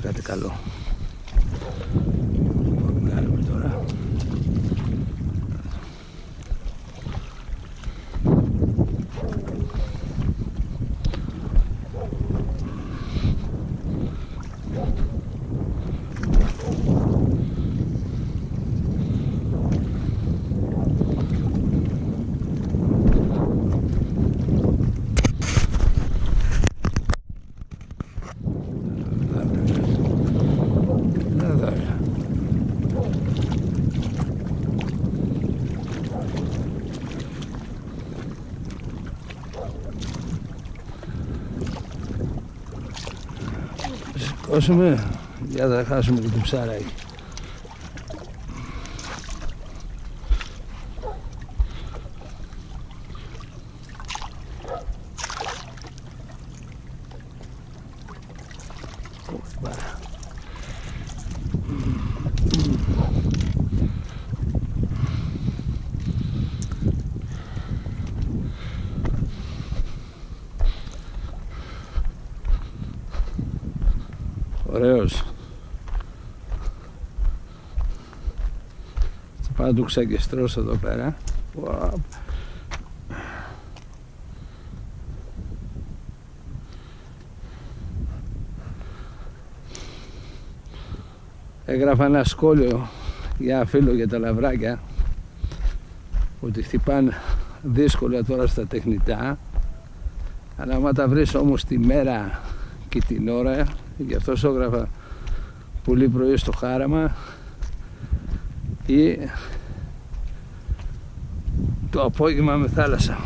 σε κάτι καλό. Κάνουμε τώρα. Εδώ είναι. Σηκώσουμε για να χάσουμε και το ψάράκι. Οπα. Ωραίος. Θα πάω να του ξαγκεστρώσω εδώ πέρα. Ουαπ. Έγραφα ένα σχόλιο για ένα φίλο για τα λαβράκια ότι χτυπάνε δύσκολα τώρα στα τεχνητά αλλά άμα τα βρεις όμως τη μέρα και την ώρα γι' αυτό σου έγραφα πολύ πρωί στο χάραμα ή το απόγευμα με θάλασσα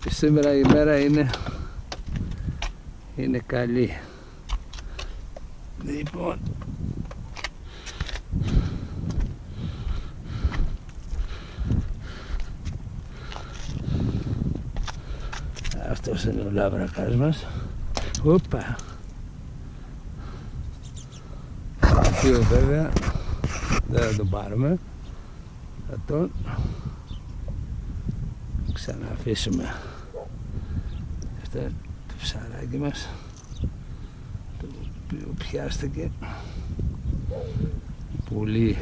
και σήμερα η μέρα είναι είναι καλή. Λοιπόν αυτός είναι ο λάβρακας μας. Οπα. Κύριο βέβαια δεν θα τον πάρουμε. Θα τον ξανααφήσουμε. Αυτό είναι το ψαράκι μας το οποίο πιάστηκε πολύ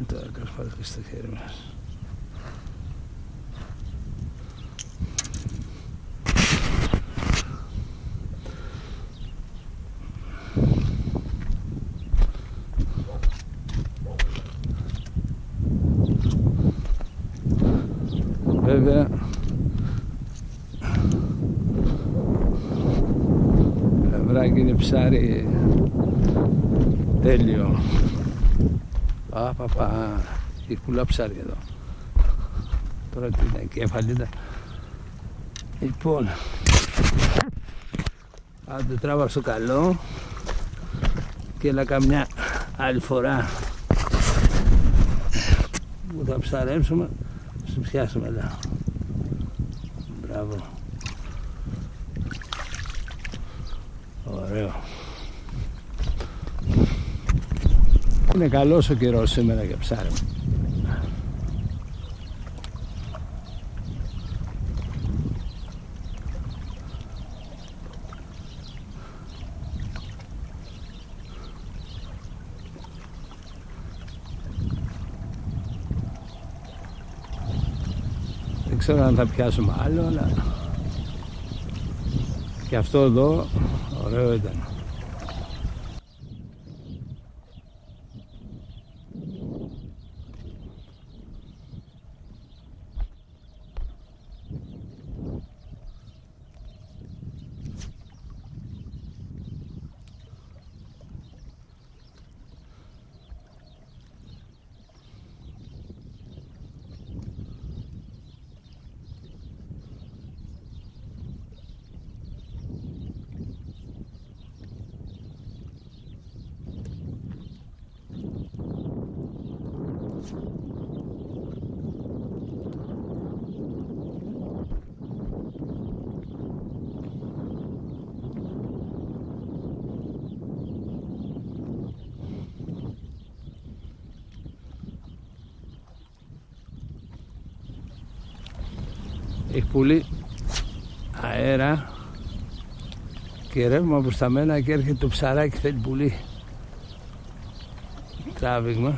Ε, τώρα καρφάκι στο χέρι μας. Βέβαια βράκι είναι ψάρι τέλειο Α, πα, πα, έχει πολλά ψάρια εδώ. Τώρα τι είναι, κέφαλη ήταν. Λοιπόν, άντε τράβα στο καλό και έλα καμιά άλλη φορά που θα ψαρέψουμε, σου πιάσουμε εδώ. Μπράβο. Ωραίο. Είναι καλός ο καιρός σήμερα για ψάρεμα. Δεν ξέρω αν θα πιάσουμε άλλο, αλλά και αυτό εδώ ωραίο ήταν. Έχει πολύ αέρα. Και ρεύμα προς τα μένα και έρχεται το ψαράκι θέλει πολύ τράβηγμα.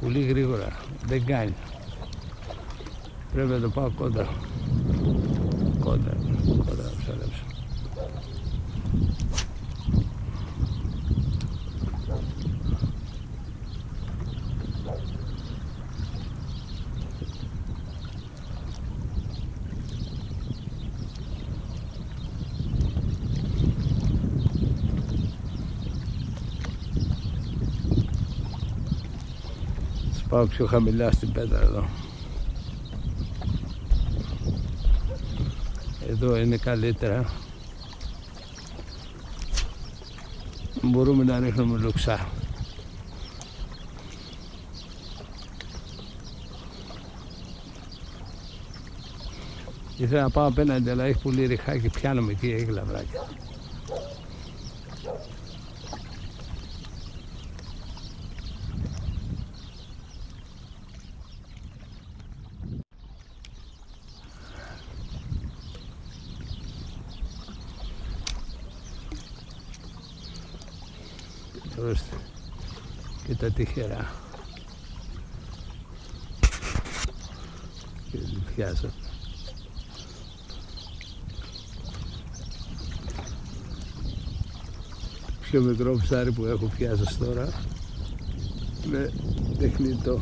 Πολύ γρήγορα. Δεν κάνει. Πρέπει να το πάω κόντρα. Κόντρα. Κόντρα να ψαρέψω Πάω πιο χαμηλά στην πέτρα εδώ. Εδώ είναι καλύτερα. Μπορούμε να ρίχνουμε λουξά. Ήθελα να πάω απέναντι αλλά έχει πολύ ριχάκι πιάνομαι εκεί έχει λαβράκια. Ορίστε. Και τα τυχερά. Και πιάσα. Πιο μικρό ψάρι που έχω πιάσει τώρα με τεχνητό.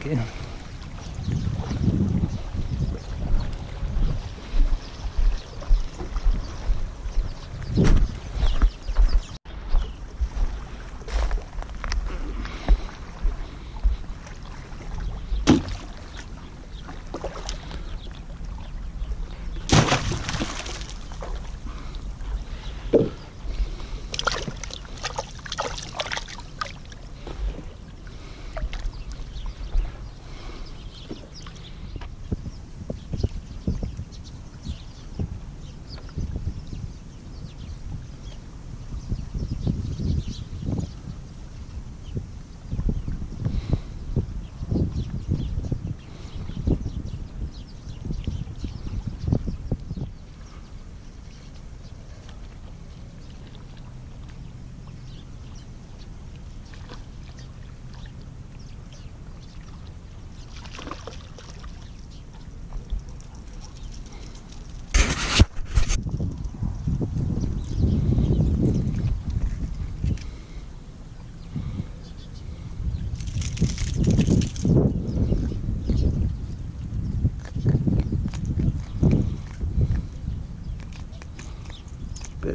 Στο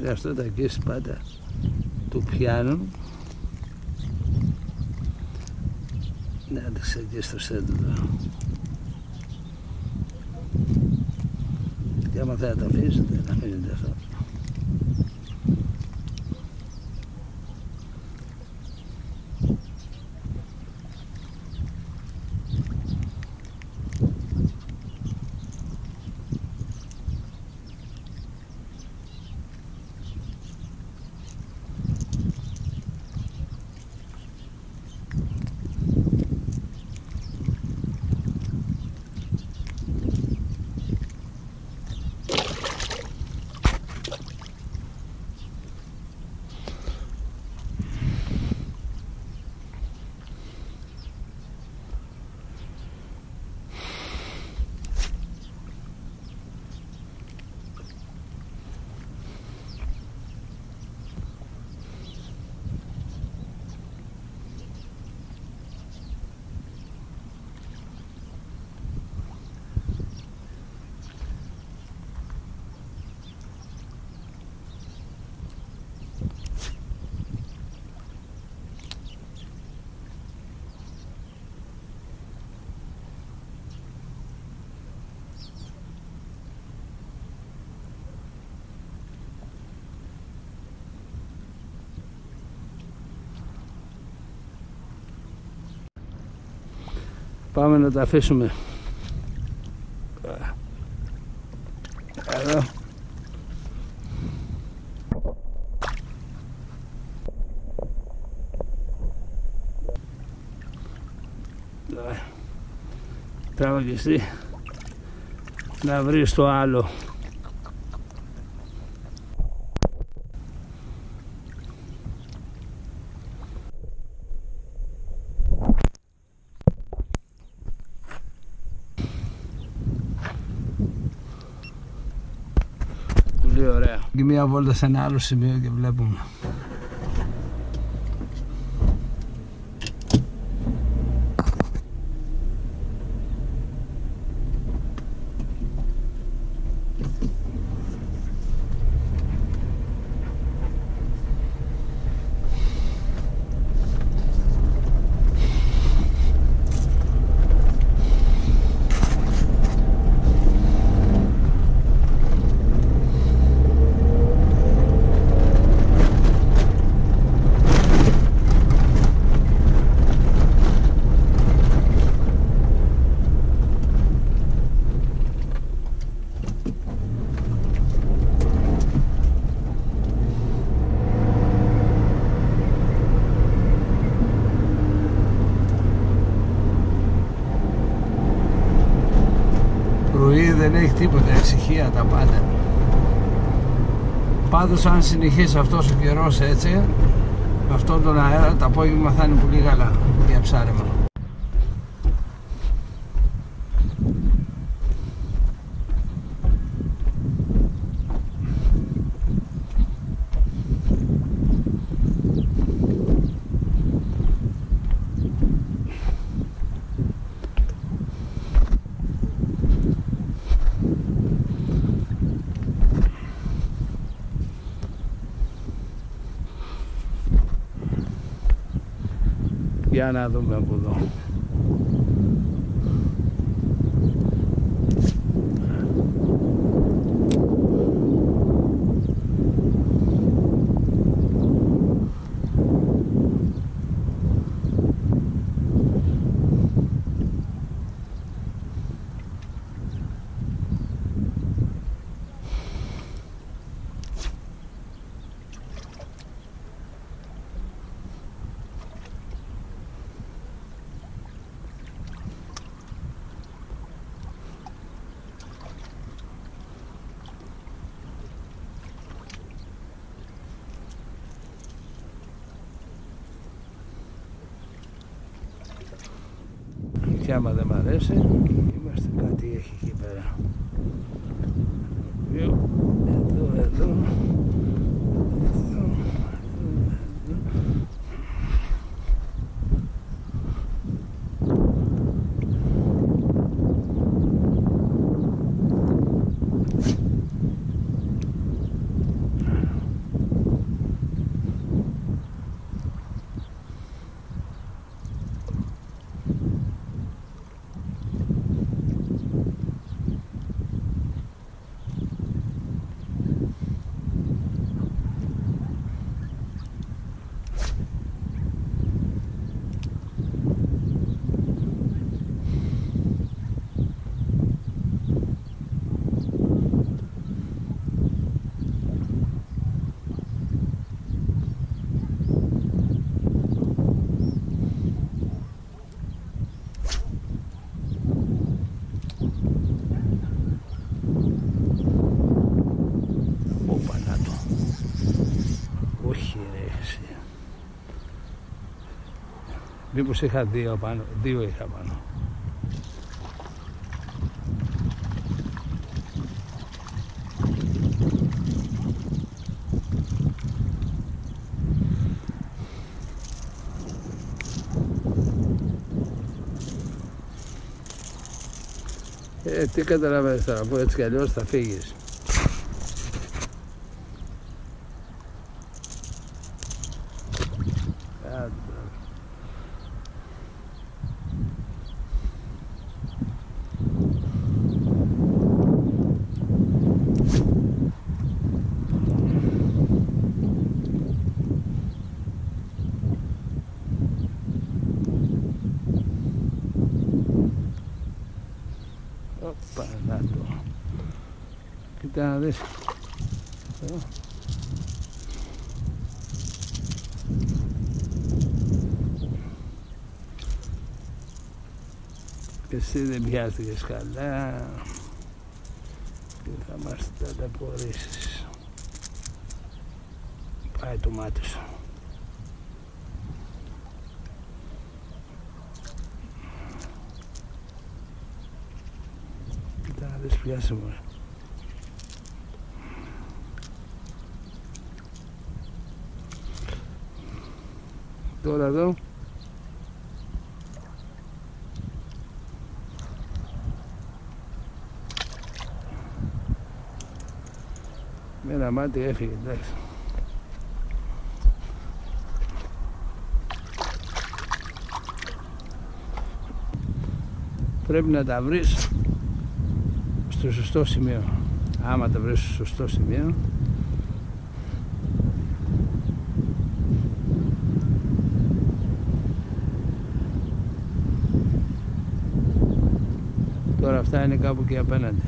κουμπαλάκι. αυτό τα κίστη πάντα του πιάνου να άντεξε εκεί στο σέντρο και άμα θέλει να τα αφήσετε να αφήνετε αυτό Πάμε να τα αφήσουμε. Εδώ. Τράβα και εσύ να βρεις το άλλο. Πολύ ωραία. Και μία βόλτα σε ένα άλλο σημείο και βλέπουμε. Δεν έχει τίποτα, ησυχία τα πάντα. Πάντως αν συνεχίσει αυτός ο καιρός έτσι, με αυτόν τον αέρα, το απόγευμα θα είναι πολύ καλά για ψάρεμα. Για να δούμε από εδώ. και άμα δεν μ' αρέσει είμαστε κάτι έχει εκεί πέρα. Εδώ, εδώ, εδώ, Μήπως είχα δύο πάνω, δύο είχα πάνω. Ε, τι καταλαβαίνεις τώρα, που έτσι κι αλλιώς θα φύγεις. Κοίτα να δεις. Εδώ. Και εσύ δεν πιάστηκες καλά και θα μας ταλαιπωρήσεις. Πάει το μάτι σου. δες πιάσε μου. Τώρα εδώ με ένα μάτι έφυγε εντάξει. Πρέπει να τα βρεις στο σωστό σημείο. Άμα τα βρεις στο σωστό σημείο, Τώρα αυτά είναι κάπου και απέναντι.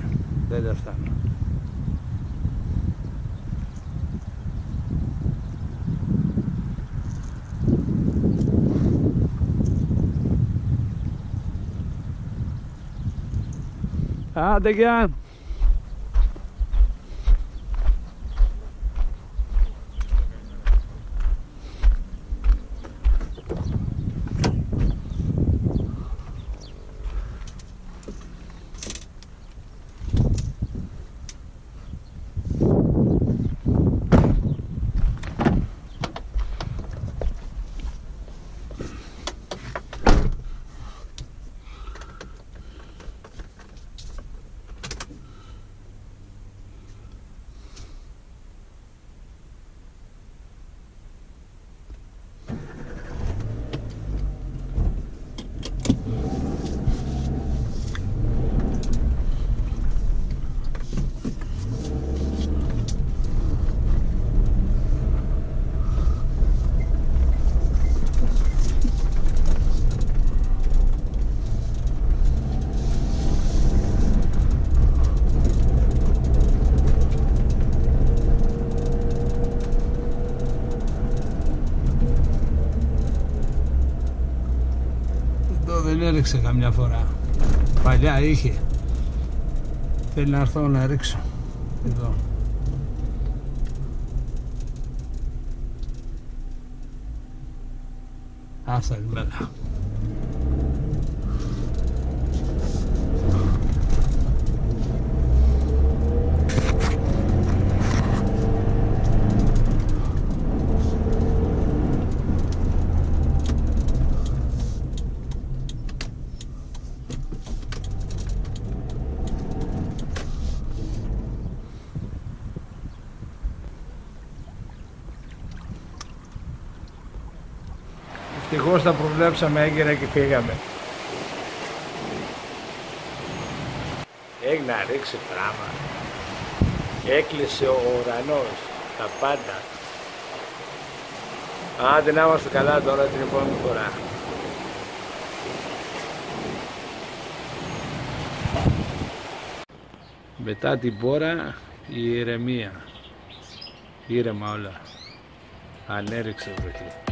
Δεν τα φτάνω. Άντε γεια. δεν έριξε καμιά φορά. Παλιά είχε. Θέλει να έρθω να ρίξω. Εδώ. Άσα μέρα. Ευτυχώς τα προβλέψαμε έγκαιρα και φύγαμε. Έχει να ρίξει πράγμα. Έκλεισε ο ουρανός, τα πάντα. Άντε να είμαστε καλά τώρα την επόμενη φορά. Μετά την πόρα η ηρεμία. Ήρεμα όλα. Ανέριξε βροχή.